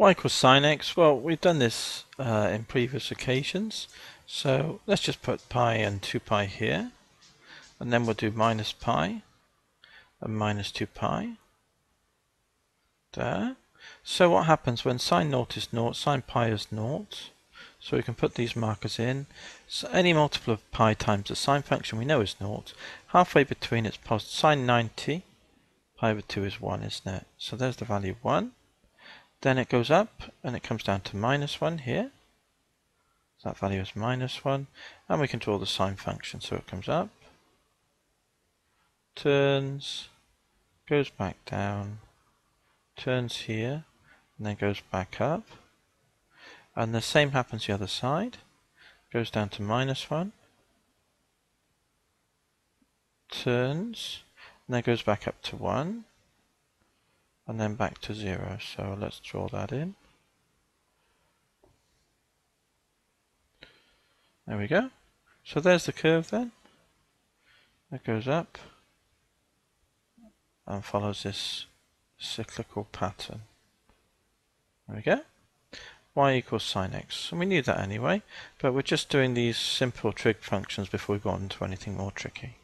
y equals sine x, well we've done this uh, in previous occasions. So let's just put pi and 2 pi here. And then we'll do minus pi and minus 2 pi. There. So what happens when sine naught is naught, sine pi is naught. So we can put these markers in. So any multiple of pi times the sine function we know is naught. Halfway between it's positive sine 90. Pi over 2 is 1, isn't it? So there's the value 1. Then it goes up and it comes down to minus 1 here. So that value is minus 1. And we can draw the sine function. So it comes up, turns, goes back down, turns here, and then goes back up. And the same happens the other side. Goes down to minus 1. Turns, and then goes back up to 1 and then back to zero. So let's draw that in. There we go. So there's the curve then. It goes up and follows this cyclical pattern. There we go. y equals sine x. And we knew that anyway, but we're just doing these simple trig functions before we go on to anything more tricky.